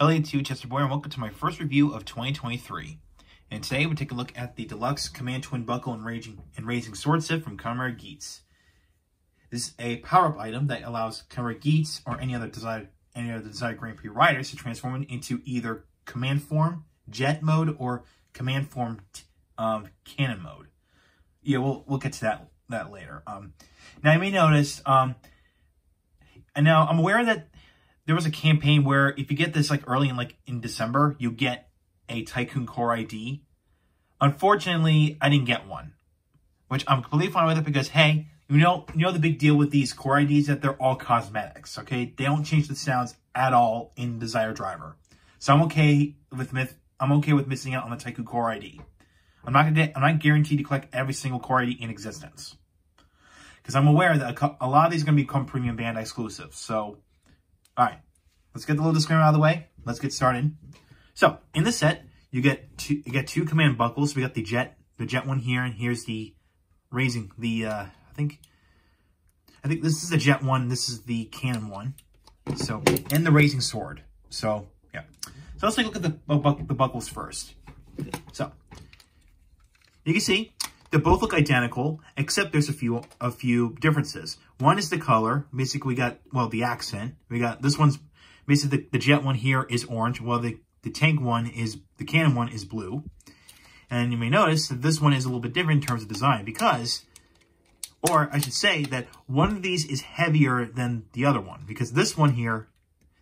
Hello to Chester Boyer and welcome to my first review of 2023. And today we take a look at the deluxe Command Twin Buckle and Raging and Raising Sword Set from Kamen Rider Geats. This is a power-up item that allows Kamen Rider Geats or any other desired any other desired Grand Prix riders to transform into either command form, jet mode, or command form um, cannon mode. Yeah, we'll we'll get to that that later. Um, now you may notice, um, and now I'm aware that there was a campaign where if you get this like early in like in December, you get a Tycoon Core ID. Unfortunately, I didn't get one, which I'm completely fine with it because hey, you know, you know the big deal with these Core IDs that they're all cosmetics. Okay, they don't change the sounds at all in Desire Driver, so I'm okay with myth. I'm okay with missing out on the Tycoon Core ID. I'm not gonna. I'm not guaranteed to collect every single Core ID in existence because I'm aware that a, a lot of these are gonna become premium Bandai exclusives. So all right, let's get the little disclaimer out of the way. Let's get started. So in the set, you get two, you get two command buckles. We got the jet, the jet one here, and here's the raising the. Uh, I think, I think this is the jet one. This is the cannon one. So and the raising sword. So yeah. So let's take a look at the the buckles first. So you can see they both look identical, except there's a few a few differences. One is the color. Basically, we got, well, the accent. We got, this one's, basically, the, the jet one here is orange, while the, the tank one is, the cannon one is blue. And you may notice that this one is a little bit different in terms of design because, or I should say that one of these is heavier than the other one because this one here,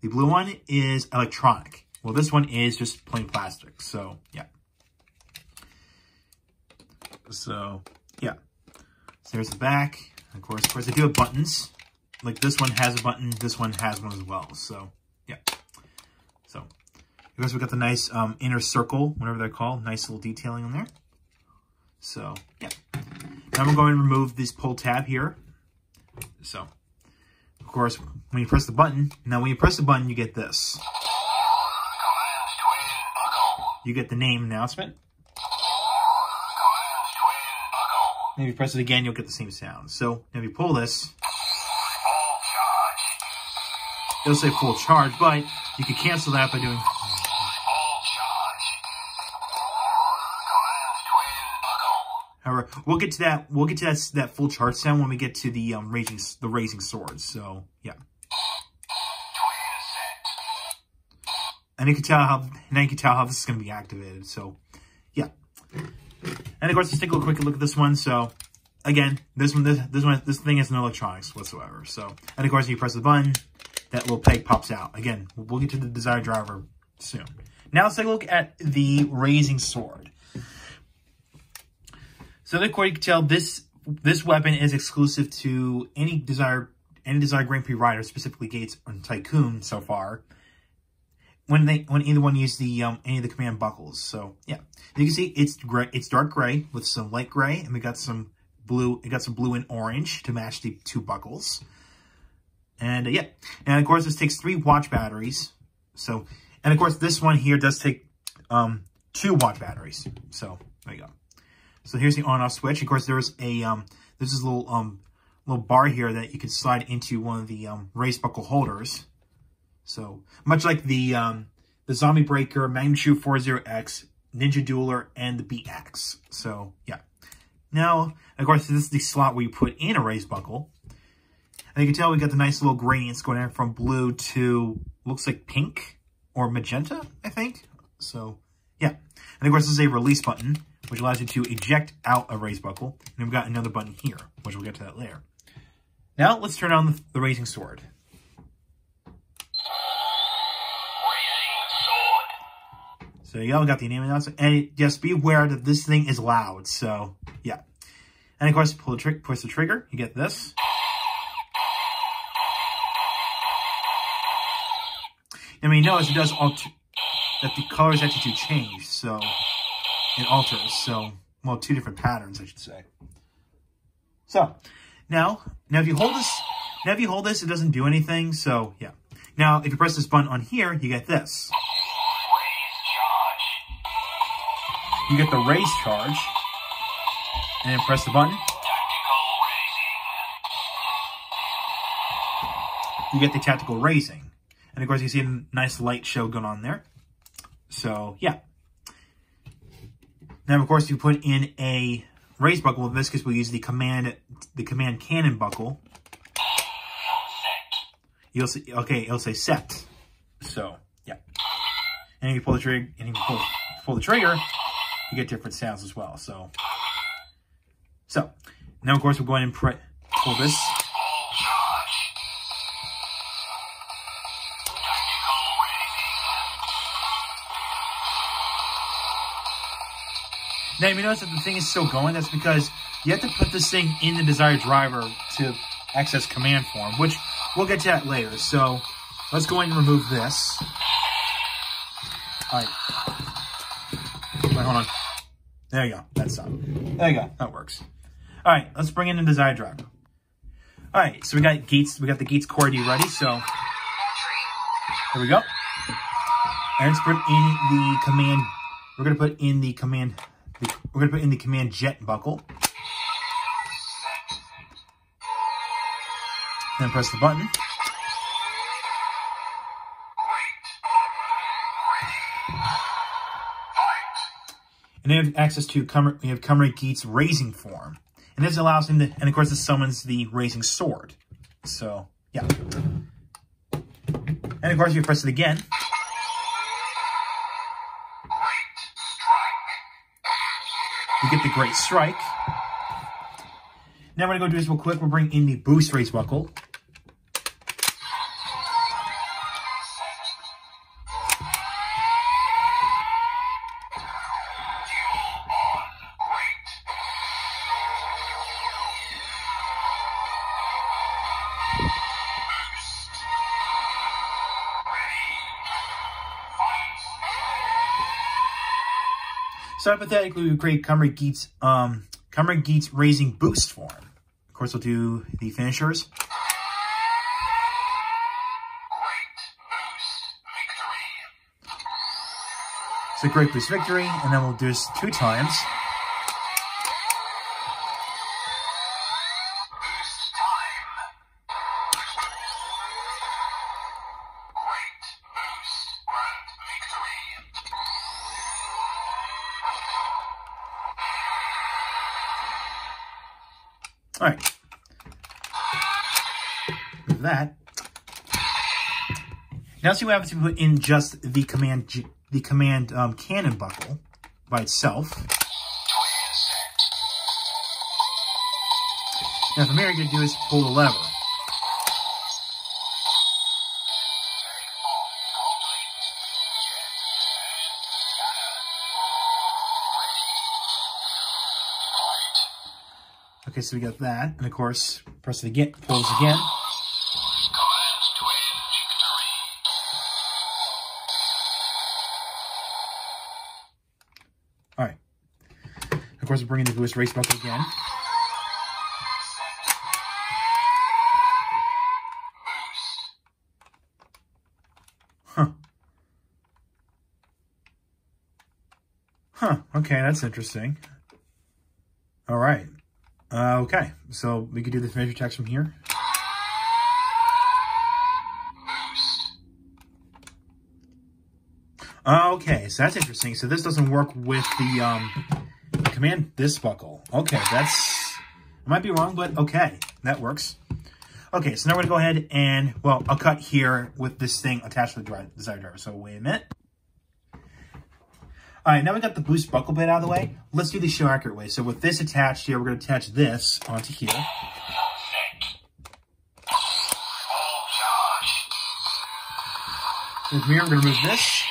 the blue one is electronic. Well, this one is just plain plastic. So, yeah. So, yeah. So there's the back. Of course, of course, they do have buttons. Like this one has a button. This one has one as well. So, yeah. So, of course, we got the nice um, inner circle, whatever they're called. Nice little detailing on there. So, yeah. Now we're going to remove this pull tab here. So, of course, when you press the button, now when you press the button, you get this. You get the name announcement. And if you press it again, you'll get the same sound. So if you pull this, it'll say full charge, but you can cancel that by doing. However, we'll get to that. We'll get to that that full charge sound when we get to the um raising the raising swords. So yeah. And you can tell how now you can tell how this is going to be activated. So yeah. And of course, let's take a quick look at this one. So again, this one, this, this one, this thing has no electronics whatsoever. So, and of course, you press the button, that little peg pops out. Again, we'll get to the Desire Driver soon. Now let's take a look at the raising sword. So the court you can tell this this weapon is exclusive to any desired any desired Grand Prix rider, specifically Geats and Tycoon so far when they when either one use the um any of the command buckles. So yeah, you can see it's gray. It's dark gray with some light gray, and we got some blue. It got some blue and orange to match the two buckles. And uh, yeah, and of course this takes three watch batteries. So and of course this one here does take um two watch batteries. So there you go. So here's the on-off switch. Of course there's a um this is a little um little bar here that you can slide into one of the um raise buckle holders. So much like the um, the Zombie Breaker, Magnum Shooter 40X, Ninja Dueler, and the Beat Axe. So yeah. Now, of course, this is the slot where you put in a raise buckle. And you can tell we got the nice little gradients going from blue to looks like pink or magenta, I think. So yeah. And of course, this is a release button, which allows you to eject out a raise buckle. And we've got another button here, which we'll get to that later. Now, let's turn on the, the raising sword. So y'all got the name announcement. And just be aware that this thing is loud. So, yeah. And of course, pull the trick, push the trigger. You get this. I mean, notice it does alter, that the colors actually do change. So, it alters. So, well, two different patterns, I should say. So, now, now if you hold this, now if you hold this, it doesn't do anything. So, yeah. Now, if you press this button on here, you get this. You get the race charge, and then press the button. You get the tactical raising. And of course, you see a nice light show going on there. So, yeah. Now, of course, you put in a raise buckle. In this case, we'll use the command the command cannon buckle. You'll see, okay, it'll say set. So, yeah. And you pull the trigger, and you pull, pull the trigger, you get different sounds as well. So, so now of course we're going and pull this. Now you notice that the thing is still going. That's because you have to put this thing in the Desire Driver to access command form, which we'll get to that later. So let's go ahead and remove this. All right. Wait, hold on. There you go. That's done. There you go. That works. All right, let's bring in the Desire Driver. All right, so we got Geats. We got the Geats Core ID ready. So here we go. And let's put in the command. We're gonna put in the command. We're gonna put in the command jet buckle. Then press the button. And then we have access to we have Kamen Rider Geats' raising form. And this allows him to, and of course this summons the raising sword. So, yeah. And of course you press it again. You get the Great Strike. Now what I'm to do is real quick, we'll bring in the Boost Raise Buckle. Hypothetically, we create Kamen Rider Geats, um, Geats raising boost form. Of course, we'll do the finishers. It's a great boost victory, and then we'll do this two times. All right. That, now see what happens if we put in just the command the command um, cannon buckle by itself. Now from here, going to do is pull the lever. Okay, so we got that. And of course, press it again, pull this again. All right. Of course, we're bringing the boost raise buckle again. Huh. Huh. Okay, that's interesting. All right. Uh, okay, so we could do the finisher text from here. Okay, so that's interesting. So this doesn't work with the um, command this buckle. Okay, that's, I might be wrong, but okay, that works. Okay, so now we're gonna go ahead and, well, I'll cut here with this thing attached to the Desire Driver. So wait a minute. All right, now we got the boost buckle bit out of the way. Let's do the show accurate way. So with this attached here, we're going to attach this onto here. From here, we're going to move this.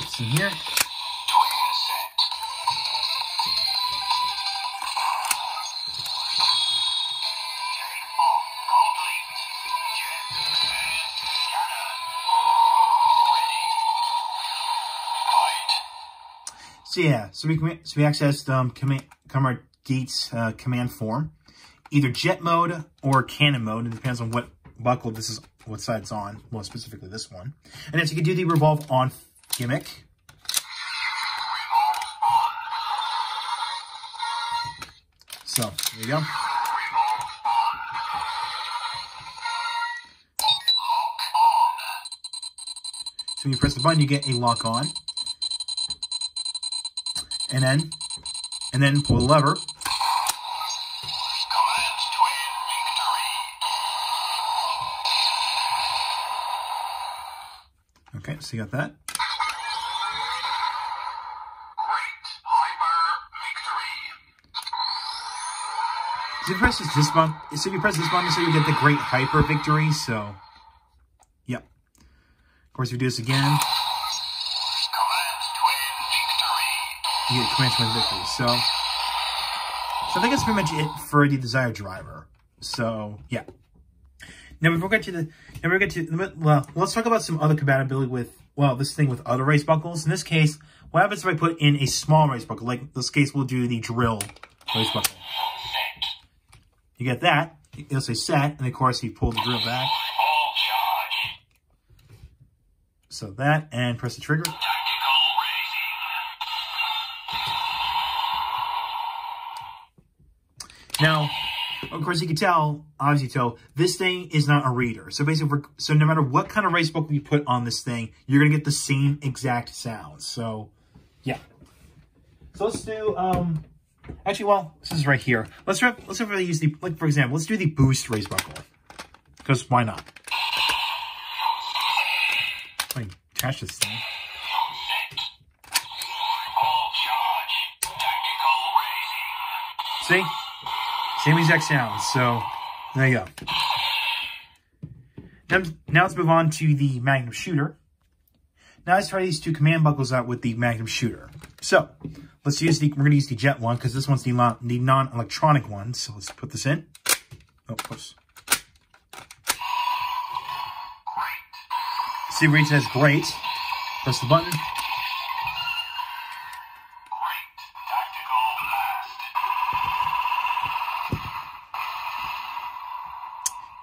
It's in here. So yeah, so we so we accessed um, command, Kamen Rider Geats uh, command form, either jet mode or cannon mode. It depends on what buckle this is, what side it's on. Well, specifically this one. And then so you can do the revolve on gimmick. So there you go. So when you press the button, you get a lock on. And then, and then pull the lever. Okay, so you got that. So you press this button, so you press this button, so you get the great hyper victory. So, yep. Of course, if you do this again, you get command twin victory. So, so I think that's pretty much it for the Desire Driver. So, yeah. Now before we get to the, now we get to well, let's talk about some other compatibility with well, this thing with other raise buckles. In this case, what happens if I put in a small raise buckle? Like this case, we'll do the drill raise buckle. You get that. It'll say set, and of course you pull the drill back. So that, and press the trigger. Now, of course, you can tell, obviously tell, this thing is not a reader. So basically, so no matter what kind of race book you put on this thing, you're going to get the same exact sounds. So, yeah. So let's do, um, Actually, well, this is right here. Let's let's really use the like for example, let's do the boost raise buckle. Because why not? Me attach this thing. See? Same exact Sounds. So there you go. Now, now let's move on to the Magnum Shooter. Now let's try these two command buckles out with the Magnum Shooter. So Let's use the, we're going to use the jet one because this one's the, the non-electronic one. So let's put this in. Oh, close. See, reach that's great. Press the button.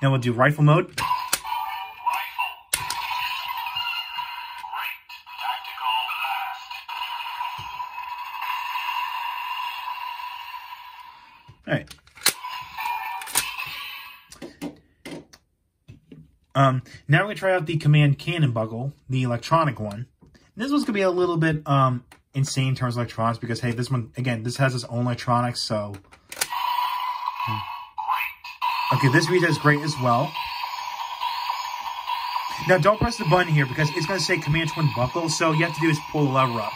Now we'll do rifle mode. All right. Um, now we're going to try out the Command Cannon buckle, the electronic one. This one's going to be a little bit um, insane in terms of electronics because, hey, this one, again, this has its own electronics, so... Okay, this reads as great as well. Now, don't press the button here because it's going to say Command Twin Buckle, so you have to do is pull the lever up.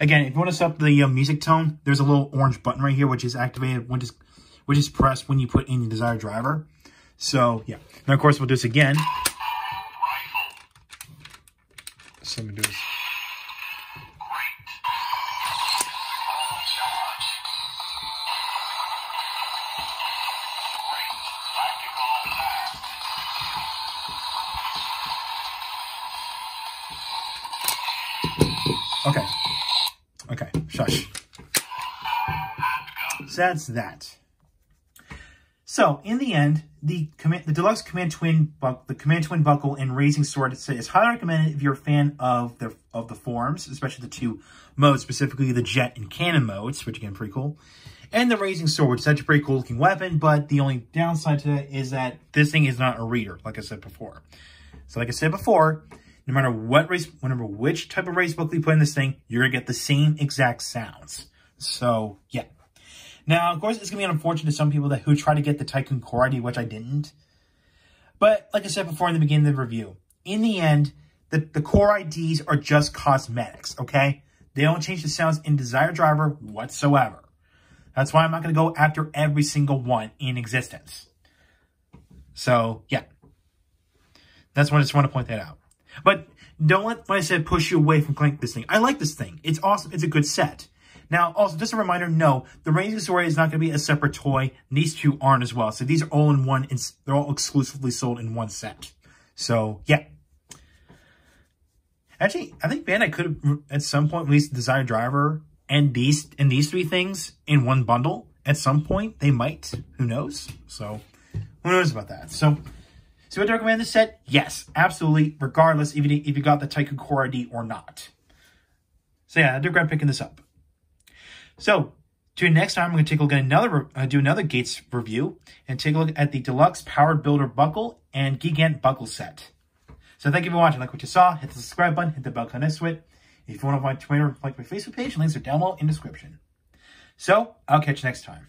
Again, if you want to set up the uh, music tone, there's a little orange button right here, which is activated, when just, which is pressed when you put in your Desire Driver. So, yeah. Now, of course, we'll do this again. So, let me do this. Okay. Okay, shush. So that's that. So, in the end, the command, the deluxe command twin buck, the command twin buckle and raising sword is highly recommended if you're a fan of the of the forms, especially the two modes, specifically the jet and cannon modes, which again pretty cool, and the raising sword, which is actually a pretty cool looking weapon. But the only downside to that is that this thing is not a reader, like I said before. So, like I said before, no matter what race, whenever which type of race book you put in this thing, you're to get the same exact sounds. So, yeah. Now, of course, it's going to be unfortunate to some people that who try to get the Tycoon Core ID, which I didn't. But, like I said before in the beginning of the review, in the end, the, the core IDs are just cosmetics, okay? They don't change the sounds in Desire Driver whatsoever. That's why I'm not going to go after every single one in existence. So, yeah. That's why I just want to point that out. But don't let what I said push you away from this thing. I like this thing. It's awesome. It's a good set. Now, also, just a reminder, no, the Raising Sword is not going to be a separate toy. These two aren't as well. So these are all in one, they're all exclusively sold in one set. So, yeah. Actually, I think Bandai could have, at some point, released Desire Driver and these, and these three things in one bundle. At some point, they might. Who knows? So, who knows about that? So, So would I recommend this set? Yes, absolutely, regardless if you, if you got the Core ID or not. So yeah, I do regret picking this up. So, to next time, I'm going to take a look at another, uh, do another Geats review and take a look at the Deluxe Powered Builder Buckle and Gigant Buckle Set. So thank you for watching. Like what you saw, hit the subscribe button, hit the bell next to. If you want to find Twitter, like my Facebook page, links are down below in description. So, I'll catch you next time.